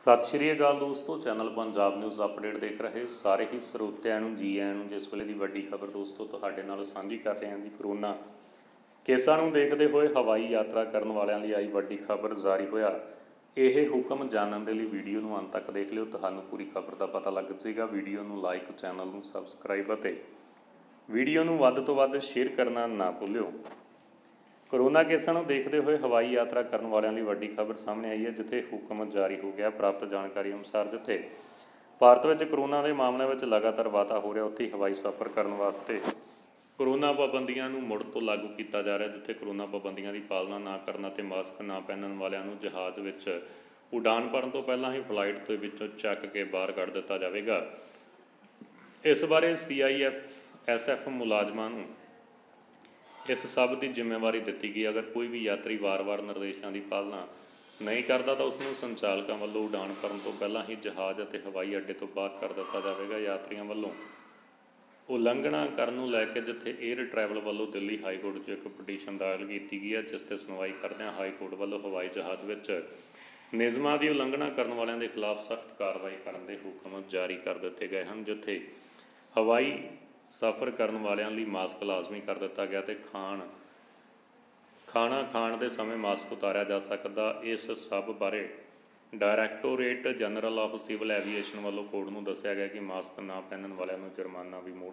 ਸਤਿ ਸ਼੍ਰੀ ਅਕਾਲ ਦੋਸਤੋ, channel Punjab news update ਦੇਖ ਰਹੇ ਸਾਰੇ ਹੀ ਸਰੋਤਿਆਂ ਨੂੰ, ਜੀ ਆਇਆਂ ਨੂੰ, ਜਿਸ ਵੇਲੇ ਦੀ ਵੱਡੀ ਖਬਰ ਦੋਸਤੋ, ਤੁਹਾਡੇ ਨਾਲ ਸਾਂਝੀ ਕਰ ਰਹੇ ਹਾਂ ਜੀ ਕਰੋਨਾ। ਕੇਸਾਂ ਨੂੰ ਦੇਖਦੇ ਹੋਏ ਹਵਾਈ ਯਾਤਰਾ ਕਰਨ ਵਾਲਿਆਂ ਲਈ ਆਈ ਵੱਡੀ ਖਬਰ ਜਾਰੀ ਹੋਇਆ। ਇਹ ਹੁਕਮ ਜਾਣਨ ਦੇ ਲਈ ਵੀਡੀਓ ਨੂੰ ਅੰਤ ਤੱਕ ਦੇਖ ਲਿਓ। ਤੁਹਾਨੂੰ ਪੂਰੀ ਖਬਰ ਦਾ ਪਤਾ ਲੱਗ ਜਾਏਗਾ। ਵੀਡੀਓ ਨੂੰ ਲਾਈਕ, ਚੈਨਲ ਨੂੰ ਸਬਸਕ੍ਰਾਈਬ ਅਤੇ ਵੀਡੀਓ ਨੂੰ ਵੱਧ ਤੋਂ ਵੱਧ ਸ਼ੇਅਰ ਕਰਨਾ ਨਾ ਭੁੱਲਿਓ। ਕੋਰੋਨਾ ਕੇਸਾਂ ਨੂੰ ਦੇਖਦੇ ਹੋਏ ਹਵਾਈ ਯਾਤਰਾ ਕਰਨ ਵਾਲਿਆਂ ਲਈ ਵੱਡੀ ਖਬਰ ਸਾਹਮਣੇ ਆਈ ਹੈ, ਜਿੱਥੇ ਹੁਕਮ ਜਾਰੀ ਹੋ ਗਿਆ। ਪ੍ਰਾਪਤ ਜਾਣਕਾਰੀ ਅਨੁਸਾਰ ਜਿੱਥੇ ਭਾਰਤ ਵਿੱਚ ਕੋਰੋਨਾ ਦੇ ਮਾਮਲਿਆਂ ਵਿੱਚ ਲਗਾਤਾਰ ਵਾਧਾ ਹੋ ਰਿਹਾ, ਉੱਥੇ ਹਵਾਈ ਸਫ਼ਰ ਕਰਨ ਵਾਸਤੇ ਕੋਰੋਨਾ ਪਾਬੰਦੀਆਂ ਨੂੰ ਮੁੜ ਤੋਂ ਲਾਗੂ ਕੀਤਾ ਜਾ ਰਿਹਾ, ਜਿੱਥੇ ਕੋਰੋਨਾ ਪਾਬੰਦੀਆਂ ਦੀ ਪਾਲਣਾ ਨਾ ਕਰਨ ਅਤੇ ਮਾਸਕ ਨਾ ਪਹਿਨਣ ਵਾਲਿਆਂ ਨੂੰ ਜਹਾਜ਼ ਵਿੱਚ ਉਡਾਨ ਭਰਨ ਤੋਂ ਪਹਿਲਾਂ ਹੀ ਫਲਾਈਟ ਦੇ ਵਿੱਚੋਂ ਚੱਕ ਕੇ ਬਾਹਰ ਕੱਢ ਦਿੱਤਾ ਜਾਵੇਗਾ। ਇਸ ਬਾਰੇ ਸੀਆਈਐਫ ਐਸਐਫ ਮੁਲਾਜ਼ਮਾਂ ਨੂੰ ਇਸ ਸਭ ਦੀ ਜ਼ਿੰਮੇਵਾਰੀ ਦਿੱਤੀ ਗਈ। ਅਗਰ ਕੋਈ ਵੀ ਯਾਤਰੀ ਵਾਰ-ਵਾਰ ਨਿਰਦੇਸ਼ਾਂ ਦੀ ਪਾਲਣਾ ਨਹੀਂ ਕਰਦਾ, ਤਾਂ ਉਸ ਨੂੰ ਸੰਚਾਲਕਾਂ ਵੱਲੋਂ ਉਡਾਣ ਕਰਨ ਤੋਂ ਪਹਿਲਾਂ ਹੀ ਜਹਾਜ਼ ਅਤੇ ਹਵਾਈ ਅੱਡੇ ਤੋਂ ਬਾਹਰ ਕਰ ਦਿੱਤਾ ਜਾਵੇਗਾ। ਯਾਤਰੀਆਂ ਵੱਲੋਂ ਉਲੰਘਣਾ ਕਰਨ ਨੂੰ ਲੈ ਕੇ ਜਿੱਥੇ 에ਅਰ ਟਰੈਵਲ ਵੱਲੋਂ ਦਿੱਲੀ ਹਾਈ ਕੋਰਟ 'ਚ ਇੱਕ ਪਟੀਸ਼ਨ ਦਾਇਰ ਕੀਤੀ ਗਈ ਹੈ, ਜਿਸ ਤੇ ਸੁਣਵਾਈ ਕਰਦਿਆਂ ਹਾਈ ਕੋਰਟ ਵੱਲੋਂ ਹਵਾਈ ਜਹਾਜ਼ ਵਿੱਚ ਨਿਯਮਾਂ ਦੀ ਉਲੰਘਣਾ ਕਰਨ ਵਾਲਿਆਂ ਦੇ ਖਿਲਾਫ ਸਖਤ ਕਾਰਵਾਈ ਕਰਨ ਦੇ ਹੁਕਮ ਜਾਰੀ ਕਰ ਦਿੱਤੇ ਗਏ ਹਨ, ਜਿੱਥੇ ਹਵਾਈ ਸਫ਼ਰ ਕਰਨ ਵਾਲਿਆਂ ਲਈ ਮਾਸਕ ਲਾਜ਼ਮੀ ਕਰ ਦਿੱਤਾ ਗਿਆ ਤੇ ਖਾਣ, ਖਾਣਾ ਖਾਣ ਦੇ ਸਮੇਂ ਮਾਸਕ ਉਤਾਰਿਆ ਜਾ ਸਕਦਾ। ਇਸ ਸਭ ਬਾਰੇ directorate general of civil aviation ਵੱਲੋਂ ਕੋਰਟ ਨੂੰ ਦੱਸਿਆ ਗਿਆ ਕਿ ਮਾਸਕ ਨਾ ਪਹਿਨਣ ਵਾਲਿਆਂ ਨੂੰ ਜੁਰਮਾਨਾ ਵੀ ਮੋੜ